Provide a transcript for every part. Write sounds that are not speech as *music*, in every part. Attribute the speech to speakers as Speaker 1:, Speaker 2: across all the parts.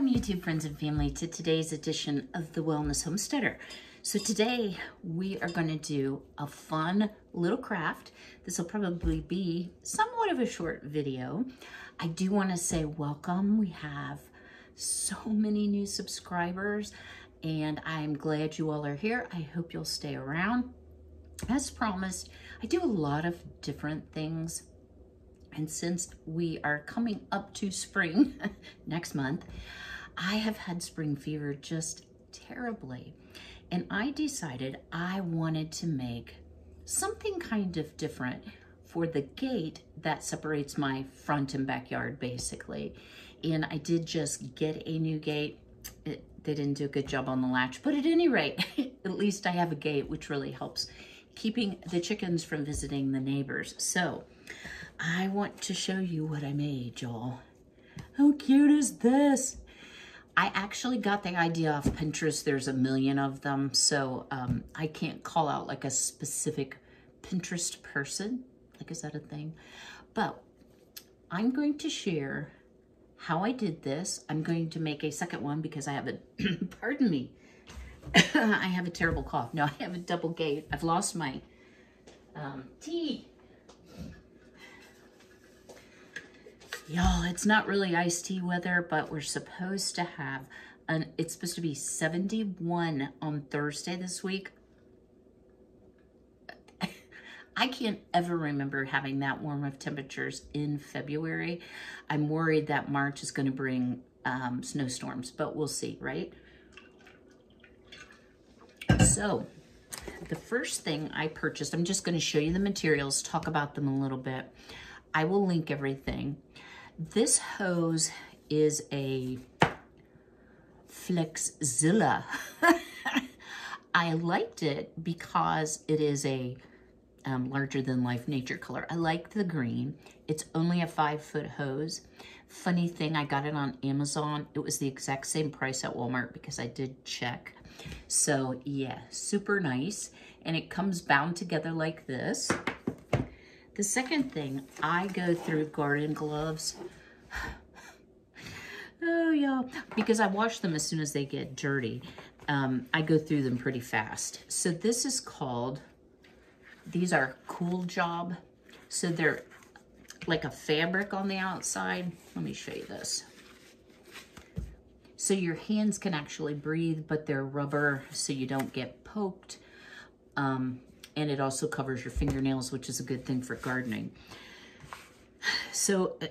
Speaker 1: Welcome YouTube friends and family to today's edition of The Wellness Homesteader. So today we are going to do a fun little craft. This will probably be somewhat of a short video. I do want to say welcome. We have so many new subscribers and I'm glad you all are here. I hope you'll stay around. As promised, I do a lot of different things and since we are coming up to spring *laughs* next month, I have had spring fever just terribly. And I decided I wanted to make something kind of different for the gate that separates my front and backyard basically. And I did just get a new gate. It, they didn't do a good job on the latch, but at any rate, *laughs* at least I have a gate, which really helps keeping the chickens from visiting the neighbors. So I want to show you what I made, y'all. How cute is this? I actually got the idea off Pinterest. There's a million of them, so um, I can't call out like a specific Pinterest person. Like, is that a thing? But I'm going to share how I did this. I'm going to make a second one because I have a, *clears throat* pardon me, *coughs* I have a terrible cough. No, I have a double gate. I've lost my um, tea. Y'all, it's not really iced tea weather, but we're supposed to have, an, it's supposed to be 71 on Thursday this week. I can't ever remember having that warm of temperatures in February. I'm worried that March is going to bring um, snowstorms, but we'll see, right? So, the first thing I purchased, I'm just going to show you the materials, talk about them a little bit. I will link everything. This hose is a Flexzilla. *laughs* I liked it because it is a um, larger than life nature color. I like the green. It's only a five foot hose. Funny thing, I got it on Amazon. It was the exact same price at Walmart because I did check. So yeah, super nice. And it comes bound together like this. The second thing, I go through garden gloves. *sighs* oh, y'all. Because I wash them as soon as they get dirty. Um, I go through them pretty fast. So this is called, these are Cool Job. So they're like a fabric on the outside. Let me show you this. So your hands can actually breathe, but they're rubber so you don't get poked. Um, and it also covers your fingernails, which is a good thing for gardening. So uh,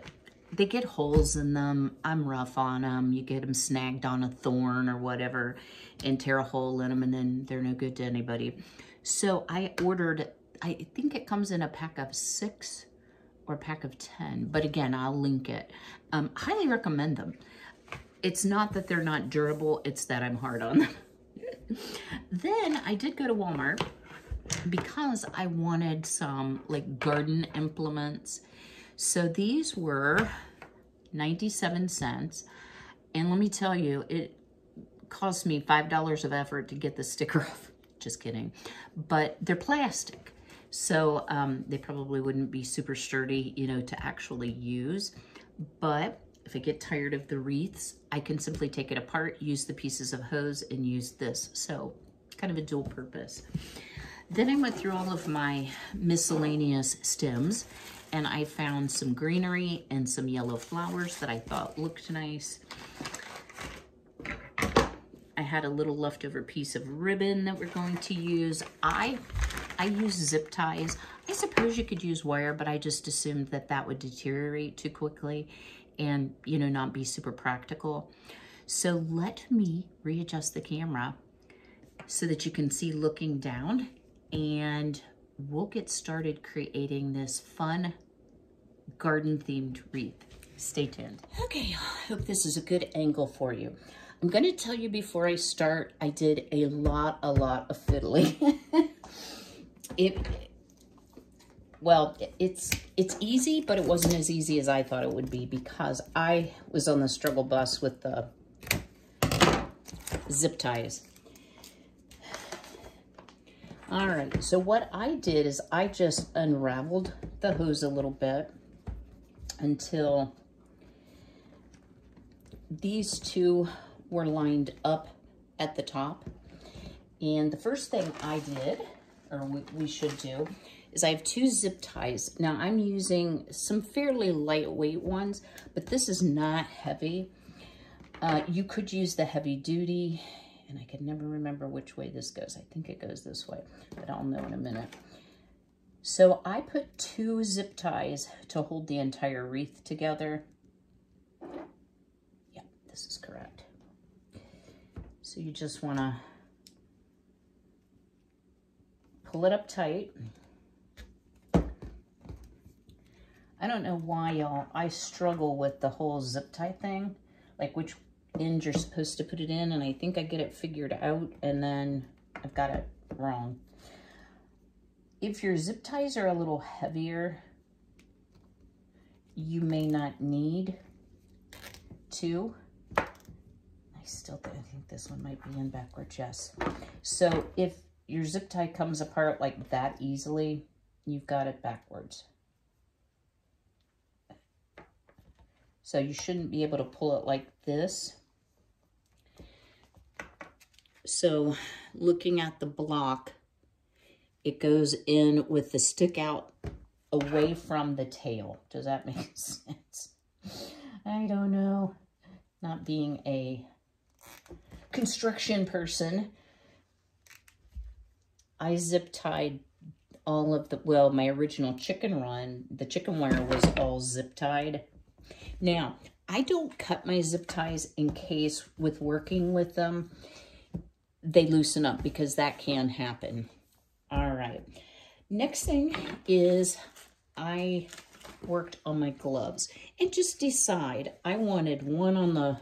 Speaker 1: they get holes in them. I'm rough on them. You get them snagged on a thorn or whatever and tear a hole in them and then they're no good to anybody. So I ordered, I think it comes in a pack of six or pack of 10, but again, I'll link it. Um, highly recommend them. It's not that they're not durable, it's that I'm hard on them. *laughs* then I did go to Walmart because I wanted some like garden implements. So these were 97 cents. And let me tell you, it cost me $5 of effort to get the sticker *laughs* off. Just kidding. But they're plastic. So um, they probably wouldn't be super sturdy, you know, to actually use. But if I get tired of the wreaths, I can simply take it apart, use the pieces of hose, and use this. So kind of a dual purpose. Then I went through all of my miscellaneous stems and I found some greenery and some yellow flowers that I thought looked nice. I had a little leftover piece of ribbon that we're going to use. I, I use zip ties. I suppose you could use wire, but I just assumed that that would deteriorate too quickly and, you know, not be super practical. So let me readjust the camera so that you can see looking down and we'll get started creating this fun garden themed wreath. Stay tuned. Okay, I hope this is a good angle for you. I'm gonna tell you before I start, I did a lot, a lot of fiddling. *laughs* it, well, it's it's easy, but it wasn't as easy as I thought it would be because I was on the struggle bus with the zip ties. All right, so what I did is I just unraveled the hose a little bit until these two were lined up at the top. And the first thing I did, or we, we should do, is I have two zip ties. Now I'm using some fairly lightweight ones, but this is not heavy. Uh, you could use the heavy duty, and I can never remember which way this goes. I think it goes this way, but I'll know in a minute. So I put two zip ties to hold the entire wreath together. Yeah, this is correct. So you just want to pull it up tight. I don't know why, y'all. I struggle with the whole zip tie thing, like which end you're supposed to put it in, and I think I get it figured out, and then I've got it wrong. If your zip ties are a little heavier, you may not need to. I still think this one might be in backwards, yes. So if your zip tie comes apart like that easily, you've got it backwards. So you shouldn't be able to pull it like this. So looking at the block, it goes in with the stick out away from the tail. Does that make *laughs* sense? I don't know. Not being a construction person, I zip tied all of the, well, my original chicken run, the chicken wire was all zip tied. Now, I don't cut my zip ties in case with working with them, they loosen up because that can happen. All right. Next thing is I worked on my gloves and just decide I wanted one on the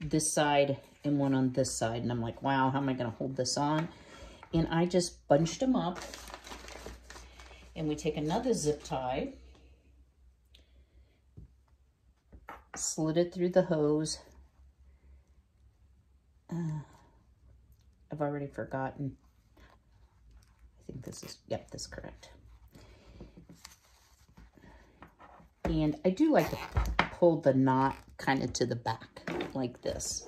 Speaker 1: this side and one on this side. And I'm like, wow, how am I going to hold this on? And I just bunched them up. And we take another zip tie slid it through the hose. Uh, I've already forgotten. I think this is, yep, this is correct. And I do like to pull the knot kind of to the back like this.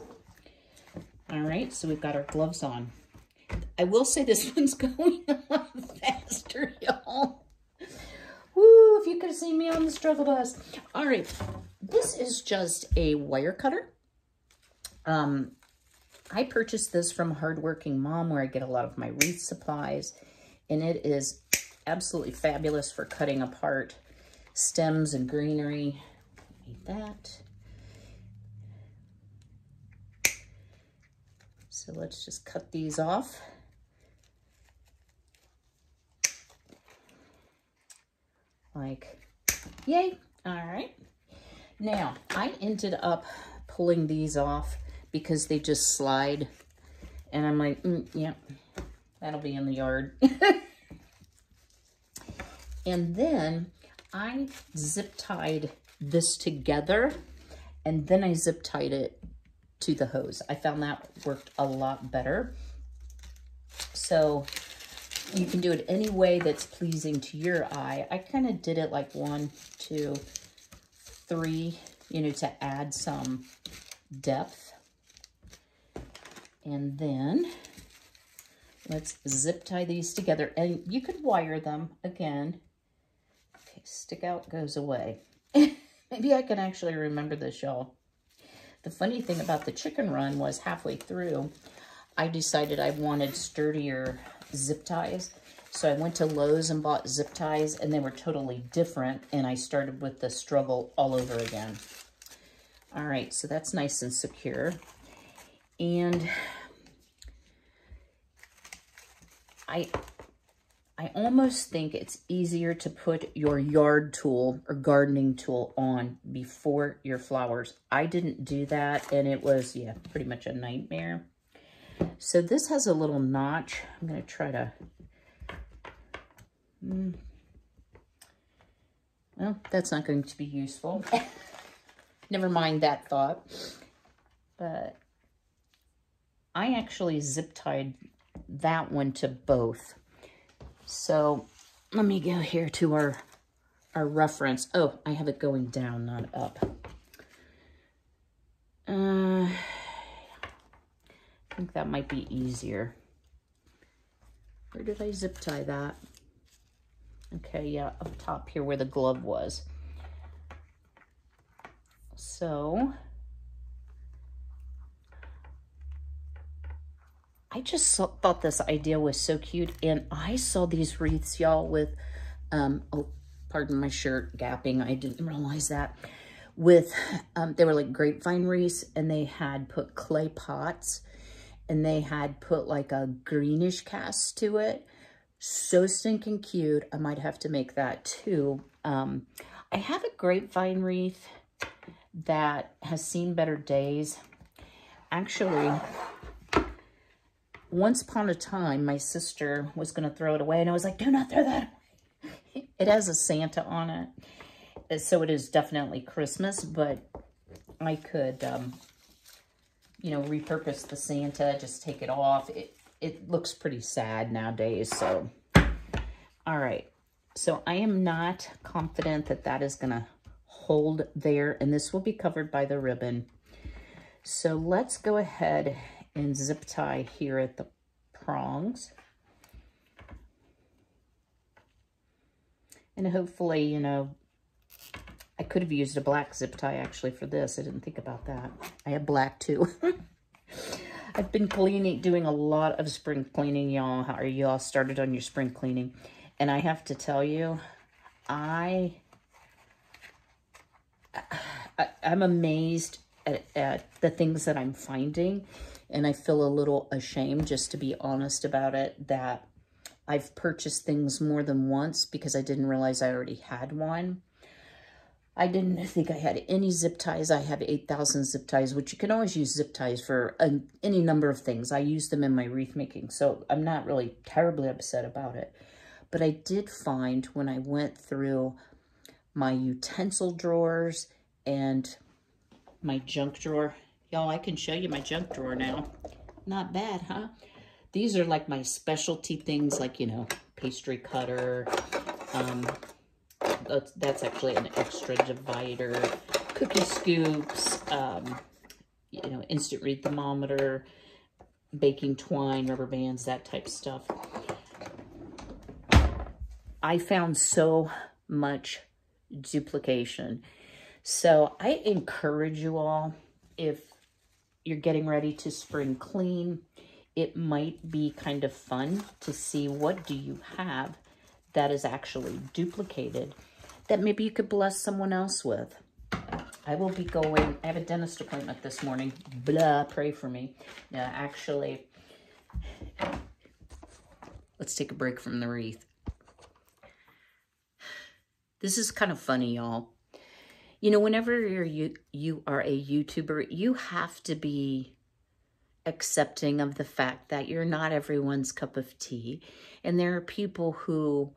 Speaker 1: All right, so we've got our gloves on. I will say this *laughs* one's going a lot faster, y'all. Woo, if you could have seen me on the struggle bus. All right, this is just a wire cutter. Um, I purchased this from Hardworking Mom where I get a lot of my wreath supplies. And it is absolutely fabulous for cutting apart stems and greenery. Need that. So let's just cut these off. Like, yay. All right. Now, I ended up pulling these off because they just slide. And I'm like, mm, yeah, that'll be in the yard. *laughs* and then I zip tied this together and then I zip tied it to the hose. I found that worked a lot better. So you can do it any way that's pleasing to your eye. I kind of did it like one, two, three, you know, to add some depth. And then let's zip tie these together. And you could wire them again. Okay, stick out goes away. *laughs* Maybe I can actually remember this, y'all. The funny thing about the chicken run was halfway through, I decided I wanted sturdier zip ties. So I went to Lowe's and bought zip ties, and they were totally different, and I started with the struggle all over again. All right, so that's nice and secure. And I, I almost think it's easier to put your yard tool or gardening tool on before your flowers. I didn't do that, and it was, yeah, pretty much a nightmare. So this has a little notch. I'm going to try to Mm. Well, that's not going to be useful. *laughs* Never mind that thought. But I actually zip tied that one to both. So let me go here to our, our reference. Oh, I have it going down, not up. Uh, I think that might be easier. Where did I zip tie that? Okay, yeah, up top here where the glove was. So I just saw, thought this idea was so cute. And I saw these wreaths, y'all, with, um, oh, pardon my shirt gapping. I didn't realize that. With, um, they were like grapevine wreaths and they had put clay pots and they had put like a greenish cast to it. So stinking cute. I might have to make that too. Um, I have a grapevine wreath that has seen better days. Actually, once upon a time, my sister was going to throw it away, and I was like, do not throw that away. *laughs* It has a Santa on it, so it is definitely Christmas, but I could, um, you know, repurpose the Santa, just take it off. It, it looks pretty sad nowadays, so, all right. So I am not confident that that is going to hold there, and this will be covered by the ribbon. So let's go ahead and zip tie here at the prongs. And hopefully, you know, I could have used a black zip tie actually for this. I didn't think about that. I have black too. *laughs* I've been cleaning, doing a lot of spring cleaning, y'all. How are y'all started on your spring cleaning? And I have to tell you, I, I I'm amazed at, at the things that I'm finding and I feel a little ashamed, just to be honest about it, that I've purchased things more than once because I didn't realize I already had one. I didn't think I had any zip ties. I have 8,000 zip ties, which you can always use zip ties for uh, any number of things. I use them in my wreath making, so I'm not really terribly upset about it. But I did find when I went through my utensil drawers and my junk drawer, Y'all, I can show you my junk drawer now. Not bad, huh? These are like my specialty things, like, you know, pastry cutter. Um, that's, that's actually an extra divider. Cookie scoops, um, you know, instant read thermometer, baking twine, rubber bands, that type of stuff. I found so much duplication. So I encourage you all, if you're getting ready to spring clean, it might be kind of fun to see what do you have that is actually duplicated that maybe you could bless someone else with. I will be going, I have a dentist appointment this morning. Blah, pray for me. Now, actually, let's take a break from the wreath. This is kind of funny, y'all. You know, whenever you're you you are a YouTuber, you have to be accepting of the fact that you're not everyone's cup of tea. And there are people who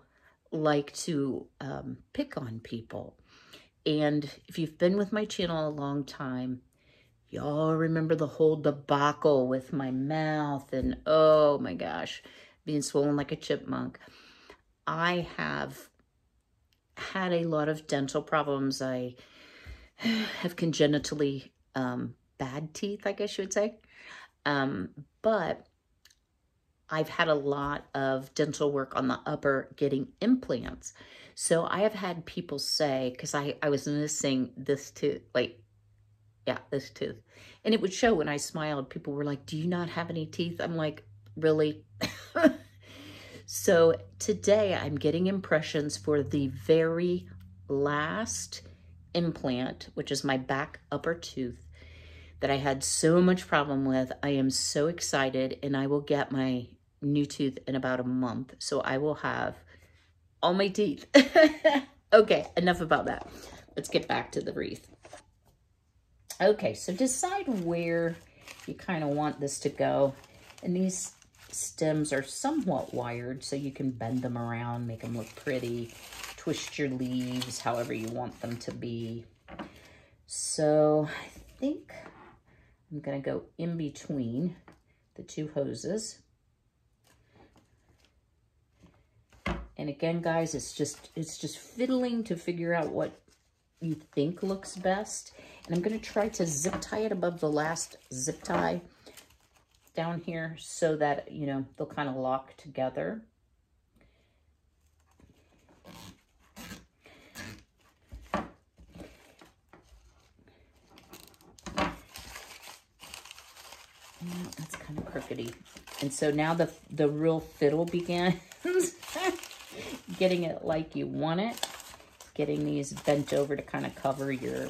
Speaker 1: like to um, pick on people. And if you've been with my channel a long time, y'all remember the whole debacle with my mouth and oh my gosh, being swollen like a chipmunk. I have had a lot of dental problems. I *sighs* have congenitally um, bad teeth, I guess you would say. Um, but I've had a lot of dental work on the upper getting implants. So I have had people say, because I, I was missing this tooth, like, yeah, this tooth. And it would show when I smiled. People were like, do you not have any teeth? I'm like, really? *laughs* so today I'm getting impressions for the very last implant, which is my back upper tooth that I had so much problem with. I am so excited and I will get my new tooth in about a month. So I will have all my teeth. *laughs* okay, enough about that. Let's get back to the wreath. Okay, so decide where you kind of want this to go. And these stems are somewhat wired, so you can bend them around, make them look pretty twist your leaves however you want them to be. So I think I'm going to go in between the two hoses. And again, guys, it's just it's just fiddling to figure out what you think looks best. And I'm going to try to zip tie it above the last zip tie. down here so that, you know, they'll kind of lock together. That's kind of crookedy. And so now the, the real fiddle begins. *laughs* getting it like you want it. Getting these bent over to kind of cover your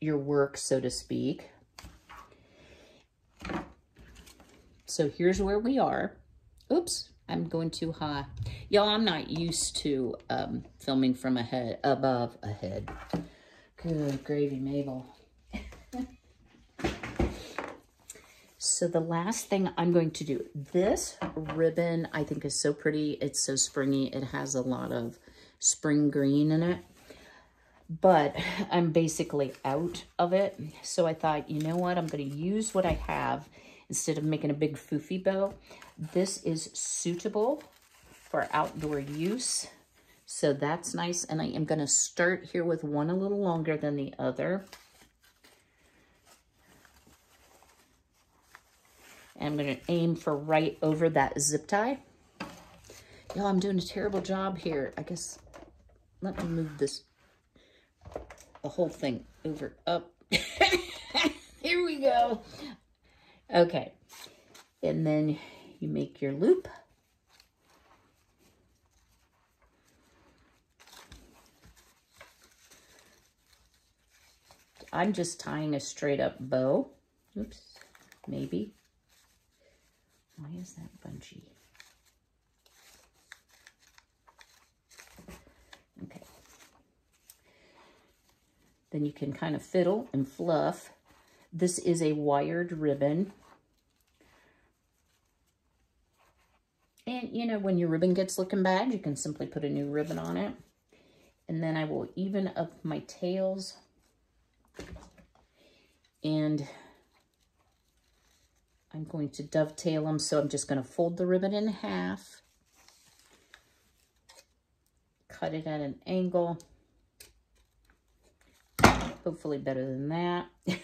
Speaker 1: your work, so to speak. So here's where we are. Oops, I'm going too high. Y'all, I'm not used to um, filming from a head, above a head. Good gravy, Mabel. So the last thing I'm going to do, this ribbon I think is so pretty. It's so springy. It has a lot of spring green in it but I'm basically out of it. So I thought, you know what? I'm going to use what I have instead of making a big foofy bow. This is suitable for outdoor use. So that's nice. And I am going to start here with one a little longer than the other. And I'm to aim for right over that zip tie. Y'all, I'm doing a terrible job here. I guess, let me move this the whole thing over, up. *laughs* Here we go. Okay. And then you make your loop. I'm just tying a straight up bow. Oops, maybe. Why is that bunchy? Okay. Then you can kind of fiddle and fluff. This is a wired ribbon. And, you know, when your ribbon gets looking bad, you can simply put a new ribbon on it. And then I will even up my tails. And I'm going to dovetail them. So I'm just going to fold the ribbon in half. Cut it at an angle hopefully better than that. *laughs*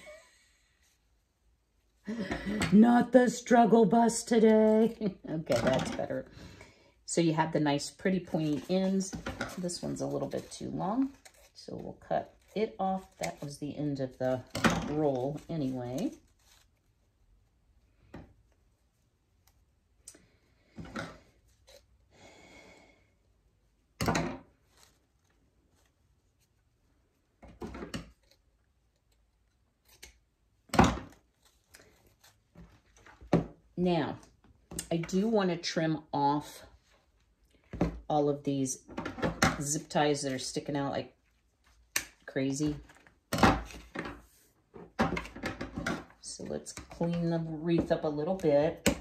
Speaker 1: Not the struggle bus today. *laughs* okay, that's better. So you have the nice pretty pointy ends. This one's a little bit too long. So we'll cut it off. That was the end of the roll anyway. Now, I do want to trim off all of these zip ties that are sticking out like crazy. So let's clean the wreath up a little bit.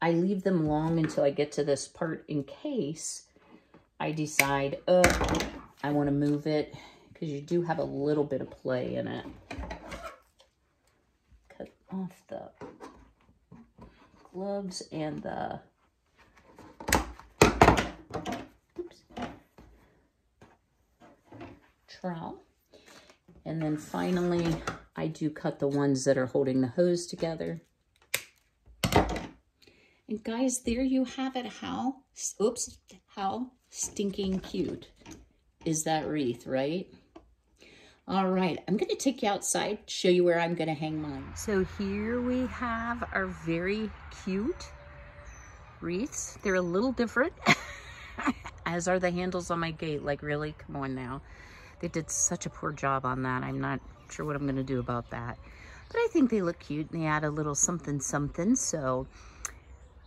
Speaker 1: I leave them long until I get to this part in case I decide, oh, I want to move it because you do have a little bit of play in it Cut off gloves and the oops, trowel. And then finally, I do cut the ones that are holding the hose together. And guys, there you have it. How, oops, how stinking cute is that wreath, right? All right, I'm gonna take you outside, show you where I'm gonna hang mine. So here we have our very cute wreaths. They're a little different, *laughs* as are the handles on my gate. Like really, come on now. They did such a poor job on that. I'm not sure what I'm gonna do about that. But I think they look cute and they add a little something something. So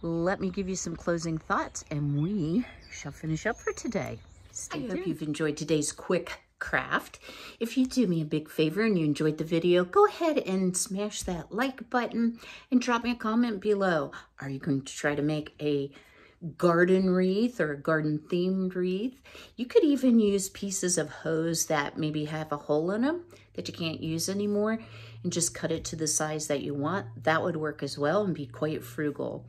Speaker 1: let me give you some closing thoughts and we shall finish up for today. Stay I tuned. hope you've enjoyed today's quick craft. If you do me a big favor and you enjoyed the video, go ahead and smash that like button and drop me a comment below. Are you going to try to make a garden wreath or a garden themed wreath? You could even use pieces of hose that maybe have a hole in them that you can't use anymore and just cut it to the size that you want. That would work as well and be quite frugal.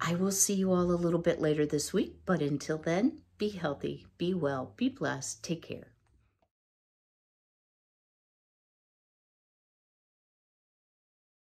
Speaker 1: I will see you all a little bit later this week, but until then, be healthy, be well, be blessed, take care.